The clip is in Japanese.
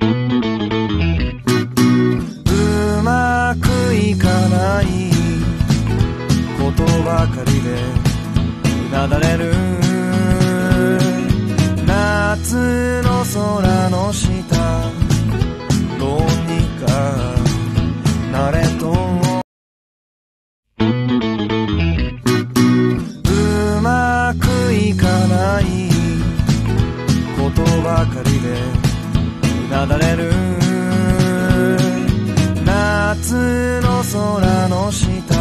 うまくいかないことばかりでうなだれる夏の空の下どうにかなれとうまくいかないことばかりでなだれる。夏の空の下。